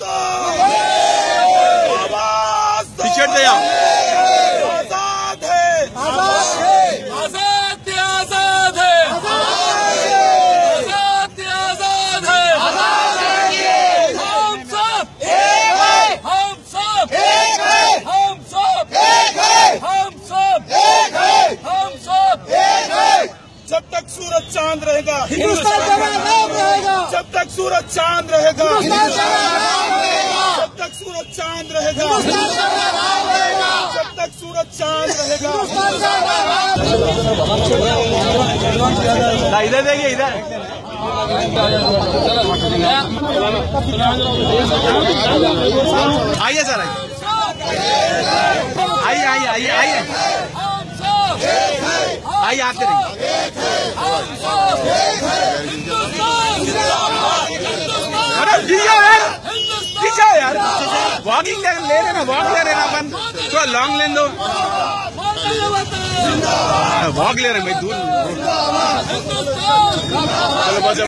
दो आवाज़ दो पीछे हट जाओ। आज़ाद है। आज़ाद है आज़ाद है। आज़ाद आज़ाद है। हम सब एक है हम सब एक है हम सब एक है हम सब एक है हम सब। एक है जब तक सूरज चाँद रहेगा हिंदुस्तान का नाम रहेगा। जब तक सूरज चाँद रहेगा हिंदुस्तान का नाम रहेगा जब तक सूरज चाँद रहेगा। जब तक सूरज चाँद रहेगा। इधर देखिए इधर। आइए सर आइए। आइए आइए आइए हम सब आइए आते रहिए। वॉकिंग ले रहे ना वॉक ले रहे ना अपन तो लॉन्ग ले दो वॉक ले रहे भाई दूर